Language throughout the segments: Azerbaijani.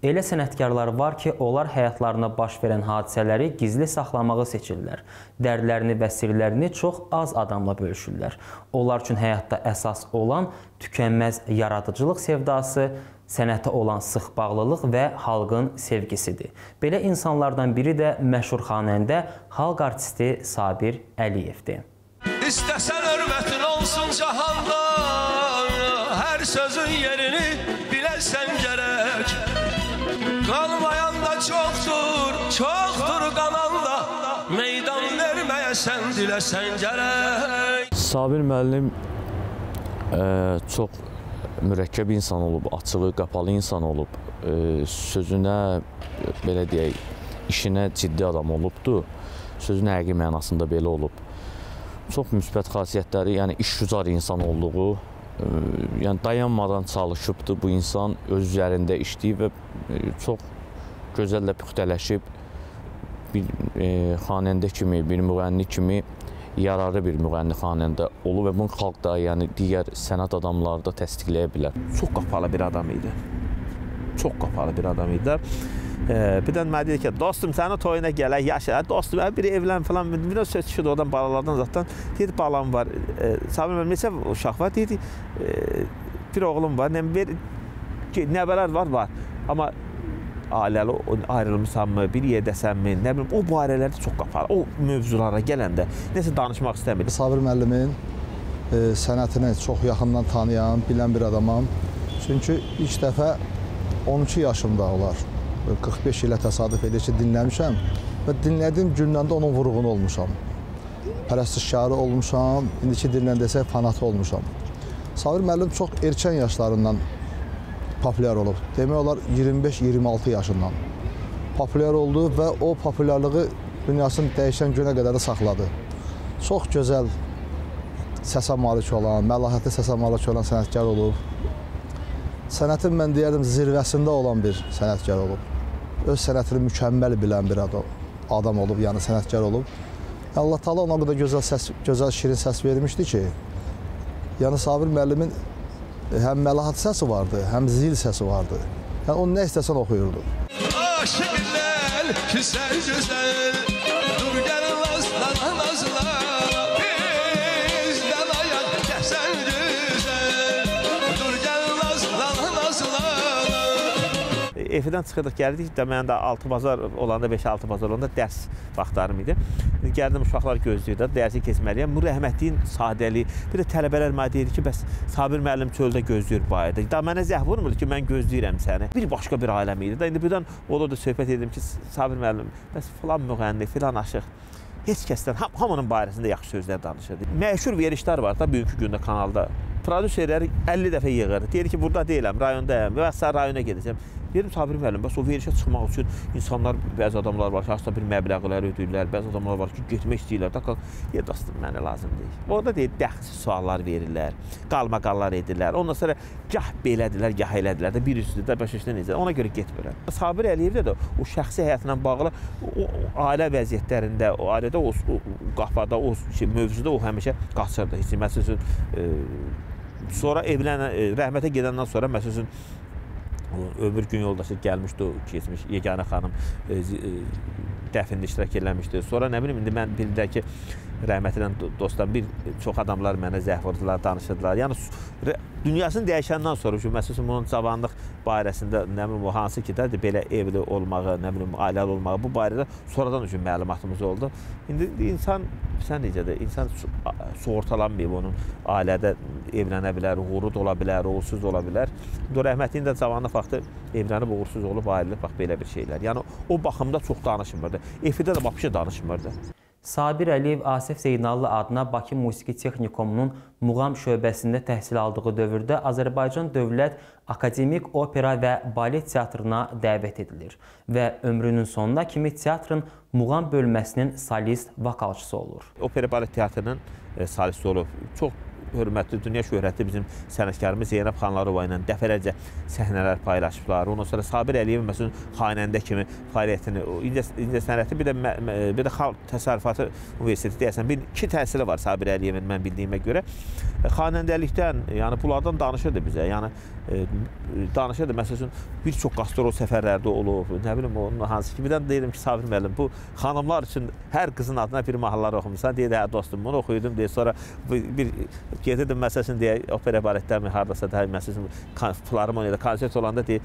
Elə sənətkarlar var ki, onlar həyatlarına baş verən hadisələri gizli saxlamağı seçirlər. Dərdlərini və sirlərini çox az adamla bölüşürlər. Onlar üçün həyatda əsas olan tükənməz yaradıcılıq sevdası, sənətə olan sıx bağlılıq və xalqın sevgisidir. Belə insanlardan biri də məşhur xanəndə, xalq artisti Sabir Əliyevdir. İstəsən hörmətin olsun cahanda, hər sözün yerini diləsən gərək. Sabir müəllim ə, çox mürəkkəb insan olub, açığı, qapalı insan olub. Ə, sözünə belə deyək, işinə ciddi adam olubdu. Sözün həqiqi mənasında belə olub. Çox müsbət xasiyyətləri, yəni işgüzar insan olduğu, ə, yəni dayanmadan çalışıbdı bu insan, öz üzərində işləyib və ə, çox gözəl də püxtələşib bir e, xanəndə kimi, bir müğənni kimi yararlı bir müğənni xanəndə olub və bunu xalq da, yəni digər sənət adamları da təsdiqləyə bilər. Çox qapalı bir adam idi. Çox qapalı bir adam idi. Ee, bir də mənə dedi ki, dostum sənin toyuna gələk, yaşa. Dostum, bir evlən falan. Bir söz çıxdı oradan balalardan zaten. Dedi balam var. E, Sabir müəllim neçə uşaq var? Dedi e, bir oğlum var. Nə bir nəvələr var, var. Amma ailəli ayrılmısanmı, bir yerdəsənmi, nə bilim, o barələrdə çox qapalı. O mövzulara gələndə nəsə danışmaq istəmir. Sabir müəllimin e, sənətini çox yaxından tanıyan, bilən bir adamam. Çünki ilk dəfə 12 yaşımda olar. 45 ilə təsadüf edir ki, dinləmişəm və dinlədiyim gündən də onun vurğunu olmuşam. Pərəstişkarı olmuşam, indiki dillə desək fanatı olmuşam. Sabir müəllim çox erkən yaşlarından populyar olub. Demək olar 25-26 yaşından populyar oldu və o populyarlığı dünyasının dəyişən günə qədər də saxladı. Çox gözəl səsə malik olan, məlahətli səsə malik olan sənətkar olub. Sənətin mən deyərdim zirvəsində olan bir sənətkar olub. Öz sənətini mükəmməl bilən bir adam, olub, yəni sənətkar olub. Allah Taala ona qədər gözəl səs, gözəl şirin səs vermişdi ki, yəni Sabir müəllimin həm məlahət səsi vardı, həm zil səsi vardı. Yəni onu nə istəsən oxuyurdu. Aşıqlar güzel güzel Dur gel nazlan nazlan Efirdən çıxırdıq, gəldik də mən də 6 bazar olanda 5-6 bazar olanda dərs vaxtlarım idi. Gəldim uşaqlar gözləyir də dərsi keçməliyəm. Bu rəhmətliyin sadəliyi. Bir də tələbələr mənə deyir ki, bəs Sabir müəllim çöldə gözləyir bu ayda. Da mənə zəh vurmurdu ki, mən gözləyirəm səni. Bir başqa bir aləm idi. Da indi birdən olurdu söhbət edim ki, Sabir müəllim, bəs filan müğənni, filan aşıq heç kəsdən ham, hamının barəsində yaxşı sözlər danışırdı. Məşhur verişlər var da bugünkü gündə kanalda. Prodüserləri 50 dəfə yığır. Deyir ki, burada deyiləm, rayondayam və ya rayona gedəcəm. Deyirəm Sabir müəllim, bəs o verişə çıxmaq üçün insanlar, bəzi adamlar var ki, hansısa bir məbləğlər ödəyirlər, bəzi adamlar var ki, getmək istəyirlər. Da, yer dostum, mənə lazım deyil. Orada deyir, dəxsiz suallar verirlər, qalmaqallar edirlər. Ondan sonra gah belədirlər, gah elədilər də, bir üstü də başa necə. Ona görə getmirlər. Sabir Əliyevdə də o şəxsi həyatla bağlı o, ailə vəziyyətlərində, o ailədə o, o qapada, o şey, mövzuda o həmişə qaçırdı. Heç məsələn, e, sonra evlənən, e, rəhmətə gedəndən sonra məsələn o ömür gün yoldaşı gəlmişdi keçmiş yeganə xanım e, e, dəfində iştirak eləmişdi. Sonra nə bilim indi mən bildə ki rəhmətlə dostlar bir çox adamlar mənə zəh vurdular, danışırdılar. Yəni dünyasını dəyişəndən sonra ki, məsələn bunun cavanlıq barəsində nə bilim o hansı ki də belə evli olmağı, nə bilim ailəli olmağı bu barədə sonradan üçün məlumatımız oldu. İndi insan sən necədir? İnsan sığortalanmayıb onun ailədə evlənə bilər, uğurlu da ola bilər, uğursuz da ola bilər. Bu rəhmətliyin də cavanlıq vaxtı evlənib uğursuz olub ayrılıb bax belə bir şeylər. Yəni o baxımda çox danışmırdı. Efirdə də vəbşə danışmırdı. Sabir Əliyev Asif Zeynallı adına Bakı Musiqi Texnikumunun muğam şöbəsində təhsil aldığı dövrdə Azərbaycan Dövlət Akademik Opera və Balet Teatrına dəvət edilir və ömrünün sonuna kimi teatrın muğam bölməsinin solist vokalçısı olur. Opera Balet Teatrının e, solisti olub. Çox hörmətli, dünya şöhrətli bizim sənətkarımız Zeynəb Xanlarova ilə dəfələrcə səhnələr paylaşıblar. Ondan sonra Sabir Əliyev məsələn xanəndə kimi fəaliyyətini, incə, incə sənəti bir də mə, bir də xalq təsərrüfatı universiteti deyəsən bir iki təhsili var Sabir Əliyevin mən bildiyimə görə. Xanəndəlikdən, yəni bunlardan danışırdı bizə. Yəni e, danışırdı məsələn bir çox qastrol səfərlərdə olub. Nə bilim onun hansı ki birdən deyirəm ki, Sabir müəllim bu xanımlar üçün hər qızın adına bir mahnılar oxumusan. Deyir, hə dostum, bunu oxuyurdum deyə sonra bir gedirdim məsələn deyə opera baletlərmi hardasa da məsələn filarmoniyada konsert olanda deyir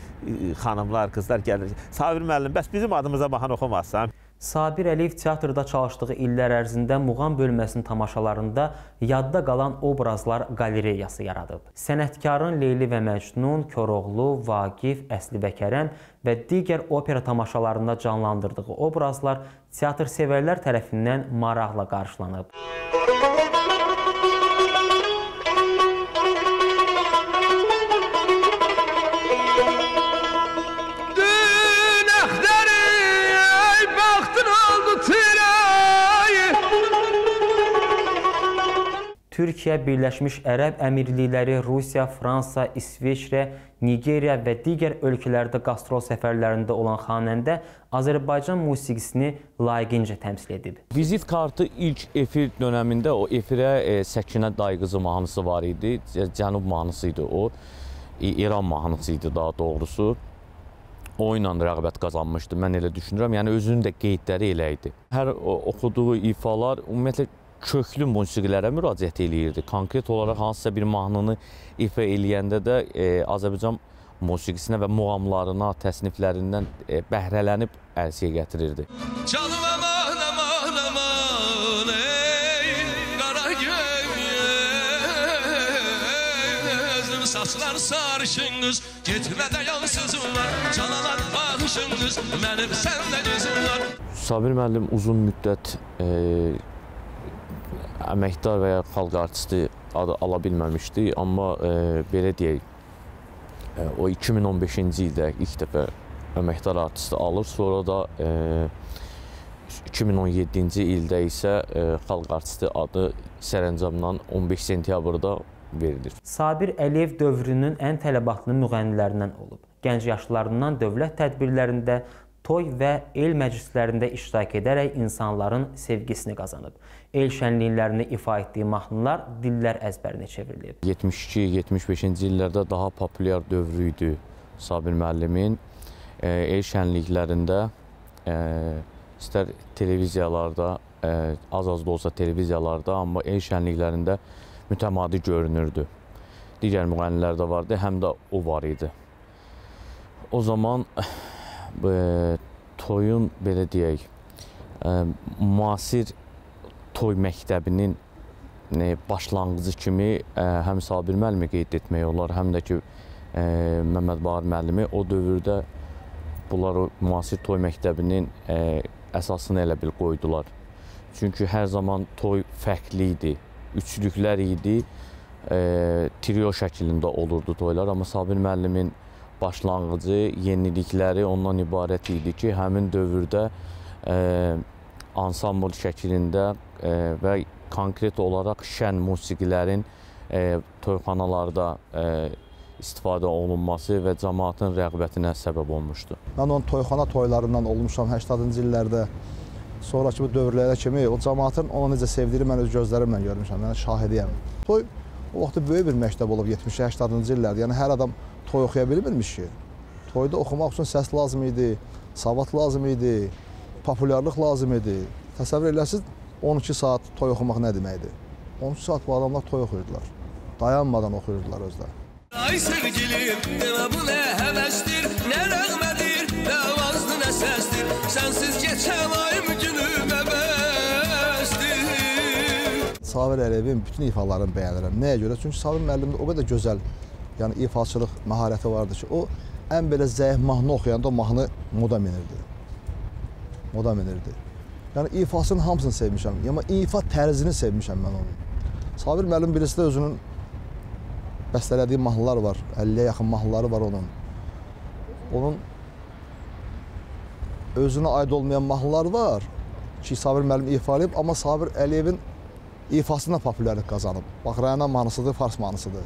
xanımlar, qızlar gəlir. Sabir müəllim, bəs bizim adımıza mahnı oxumazsan? Sabir Əliyev teatrda çalışdığı illər ərzində muğam bölməsinin tamaşalarında yadda qalan obrazlar qalereyası yaradıb. Sənətkarın Leyli və Məcnun, Koroğlu, Vaqif, Əsli və Kərəm və digər opera tamaşalarında canlandırdığı obrazlar teatr sevərlər tərəfindən maraqla qarşılanıb. Dün Türkiyə, Birləşmiş Ərəb Əmirlikləri, Rusiya, Fransa, İsveçrə, Nigeriya və digər ölkələrdə qastrol səfərlərində olan xanəndə Azərbaycan musiqisini layiqincə təmsil edib. Vizit kartı ilk efir dönəmində o efirə e, Səkinə Dayqızı mahnısı var idi. Cənub mahnısı idi o. İran mahnısı idi daha doğrusu. O ilə rəğbət qazanmışdı. Mən elə düşünürəm. Yəni özünün də qeydləri elə idi. Hər oxuduğu ifalar ümumiyyətlə köklü musiqilərə müraciət eləyirdi. Konkret olaraq hansısa bir mahnını ifa eləyəndə də e, Azərbaycan musiqisinə və muğamlarına, təsniflərindən e, bəhrələnib ərsiyə gətirirdi. Canım aman aman aman ey qara gözüm saçlar sarışınız Getmə də yansızım var Canalar baxışınız Mənim səndə gözüm var Sabir müəllim uzun müddət e, əməkdar və ya xalq artisti adı ala bilməmişdi, amma e, belə deyək, e, o 2015-ci ildə ilk dəfə əməkdar artisti alır, sonra da e, 2017-ci ildə isə e, xalq artisti adı sərəncamdan 15 sentyabrda verilir. Sabir Əliyev dövrünün ən tələbatlı müğənnilərindən olub. Gənc yaşlarından dövlət tədbirlərində, toy və el məclislərində iştirak edərək insanların sevgisini qazanıb. El şənliklərini ifa etdiyi mahnılar dillər əzbərinə çevrilib. 72-75-ci illərdə daha populyar dövrü idi Sabir müəllimin. E, El şənliklərində e, istər televiziyalarda, e, az-az da olsa televiziyalarda, amma el şənliklərində mütəmadi görünürdü. Digər müğənnilər də vardı, həm də o var idi. O zaman toyun belə deyək, e, müasir toy məktəbinin e, başlanğıcı kimi e, həm Sabir müəllimi qeyd etmək olar, həm də ki e, Məmməd Bahar müəllimi o dövrdə bunlar o müasir toy məktəbinin əsasını elə bil qoydular. Çünki hər zaman toy fərqli idi. Üçlüklər idi. Trio şəklində olurdu toylar, amma Sabir müəllimin başlanğıcı, yenilikləri ondan ibarət idi ki, həmin dövrdə e, ansambl şəklində e, və konkret olaraq şən musiqilərin e, toyxanalarda e, istifadə olunması və cəmaatın rəğbətinə səbəb olmuşdu. Mən onun toyxana toylarından olmuşam 80-cı illərdə. Sonrakı bu dövrlərə kimi o cəmaatın onu necə sevdiyini mən öz gözlərimlə görmüşəm. Yəni şahidiyəm. Toy o vaxt böyük bir məktəb olub 70-80-cı illərdə. Yəni hər adam toy oxuya bilmirmiş ki. Toyda oxumaq üçün səs lazım idi, savad lazım idi, populyarlıq lazım idi. Təsəvvür elərsiniz 12 saat toy oxumaq nə deməkdir? 12 saat bu adamlar toy oxuyurdular. Dayanmadan oxuyurdular özləri. Ay sevgilim demə bu nə həvəsdir Nə rəğmədir, nə vazdı, nə səsdir Sənsiz keçən ayım günüm Sabir Əliyevin bütün ifalarını bəyənirəm. Nəyə görə? Çünki Sabir müəllimdə o qədər gözəl, yəni ifaçılıq məharəti vardı ki, o ən belə zəif mahnı oxuyanda o mahnı moda minirdi. Moda minirdi. Yəni ifasının hamısını sevmişəm. Amma ifa tərzini sevmişəm mən onun. Sabir müəllim birisi də özünün bəstələdiyi mahnılar var. 50-yə yaxın mahnıları var onun. Onun özünə aid olmayan mahnılar var ki, Sabir müəllim ifalayıb, amma Sabir Əliyevin ifasında populyarlıq qazanıb. Bax, Rəna mahnısıdır, fars mahnısıdır.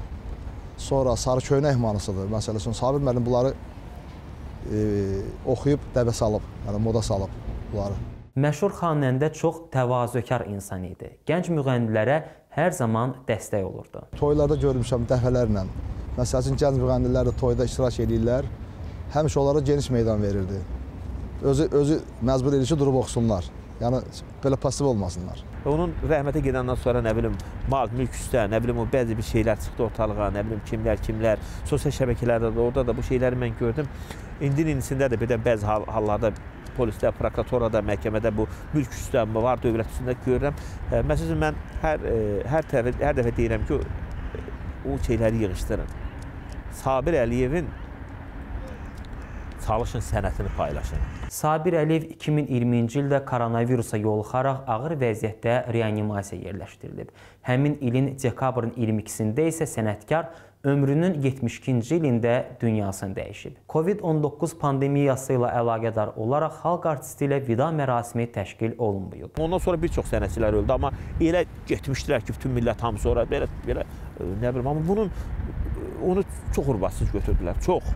Sonra Sarı Köynək mahnısıdır. Məsəl üçün Sabir müəllim bunları e, oxuyub dəbə salıb, yəni moda salıb bunları. Məşhur xanəndə çox təvazökar insan idi. Gənc müğənnilərə hər zaman dəstək olurdu. Toylarda görmüşəm dəfələrlə. Məsəl üçün gənc müğənnilər də toyda iştirak edirlər. Həmişə onlara geniş meydan verirdi. Özü özü məcbur edir ki, durub oxusunlar. Yəni belə pasiv olmasınlar. Onun rəhmətə gedəndən sonra nə bilim mal, mülk üstə, nə bilim o bəzi bir şeylər çıxdı ortalığa, nə bilim kimlər, kimlər, sosial şəbəkələrdə də orada da bu şeyləri mən gördüm. İndi inisində də bir də bəzi hal hallarda polisdə, prokuraturada, məhkəmədə bu mülk üstə var, dövlət üstündə görürəm. Məsələn mən hər hər hər dəfə deyirəm ki, o şeyləri yığışdırın. Sabir Əliyevin çalışın sənətini paylaşın. Sabir Əliyev 2020-ci ildə koronavirusa yoluxaraq ağır vəziyyətdə reanimasiyaya yerləşdirilib. Həmin ilin dekabrın 22-sində isə sənətkar ömrünün 72-ci ilində dünyasını dəyişib. Covid-19 pandemiyası ilə əlaqədar olaraq xalq artisti ilə vida mərasimi təşkil olunmayıb. Ondan sonra bir çox sənətçilər öldü, amma elə getmişdilər ki, bütün millət hamısı ora belə belə e, nə bilim, amma bunun e, onu çox hurbatsız götürdülər. Çox.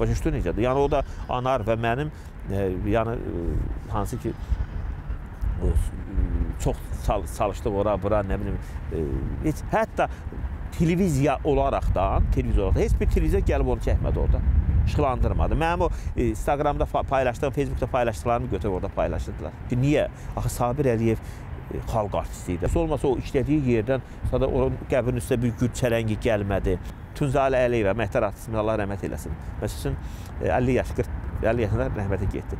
Başa düşdün necədir? Yəni o da anar və mənim e, yəni e, hansı ki e, çox çal çalışdıq ora, bura, nə bilim, e, heç hətta televiziya olaraqdan, televiziya olaraqdan heç bir televiziya gəlib onu çəkmədi orada. İşıqlandırmadı. Mənim o e, Instagramda paylaşdığım, Facebookda paylaşdıqlarımı götürüb orada paylaşırdılar. Ki niyə? Axı Sabir Əliyev e, xalq artisti idi. Olmasa o işlədiyi yerdən sada onun qəbrinin üstə bir gül çələngi gəlmədi. Tunzalə Əliyevə, məhtər artistimiz Allah rəhmət eləsin. Məsələn, 50 yaş, 40 50 yaşında rəhmətə getdi.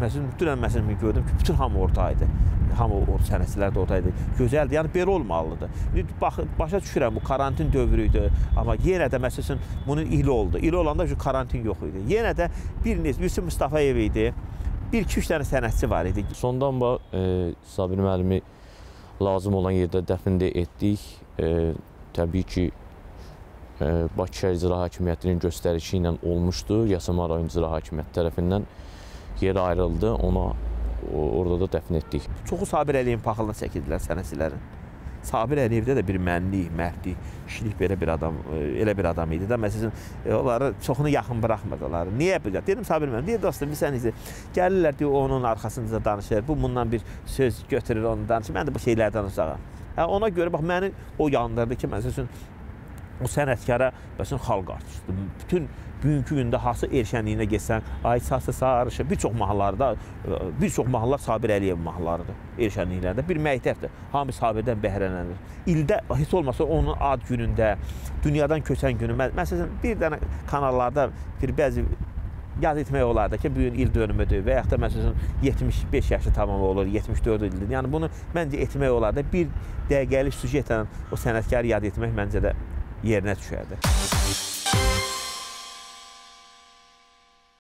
Məsələn, dünən məsələn gördüm ki, bütün hamı oradaydı. Hamı o sənətçilər də oradaydı. Gözəldir. Yəni belə olmalıdır. İndi bax başa düşürəm bu karantin dövrü idi, amma yenə də məsələn bunun ili oldu. İli olanda şu karantin yox idi. Yenə də bir neçə Yusuf Mustafayev idi. Bir 2-3 dənə sənətçi var idi. Sondan bax e, Sabir müəllimi lazım olan yerdə dəfn də etdik. E, təbii ki, e, Bakı şəhər İcra Hakimiyyətinin göstərişi ilə olmuşdu. Yasamal rayon İcra Hakimiyyəti tərəfindən yer ayrıldı. Ona orada da dəfn etdik. Çoxu Sabir Əliyevin paxılına çəkildilər sənətçilərin. Sabir Əliyevdə də bir mənlik, mərdlik, kişilik belə bir adam, e, elə bir adam idi də. Məsələn, e, onları çoxunu yaxın buraxmırdılar. Niyə belə? Dedim Sabir müəllim, niyə dostum, bilsən necə gəlirlər deyə onun arxasınca danışır. Bu bundan bir söz götürür, onu danışır. Mən də bu şeylərdən uzağam. Hə, ona görə bax məni o yandırdı ki, məsələn, o sənətkara məsələn xalq artisti. Bütün bugünkü gündə hansı erşənliyinə getsən, ay sası sarışı bir çox mahallarda bir çox mahallar Sabir Əliyev mahallarıdır erşənliklərdə. Bir məktəbdir. Hamı Sabirdən bəhrələnir. İldə heç olmasa onun ad günündə, dünyadan köçən günü mə- məsələn bir dənə kanallarda bir bəzi yad etmək olardı ki, bu gün il dönümüdür və yaxud da məsələn 75 yaşı tamam olur, 74 ildir. Yəni bunu məncə etmək olardı. Bir dəqiqəlik süjetlə o sənətkarı yad etmək məncə də yerinə düşərdi.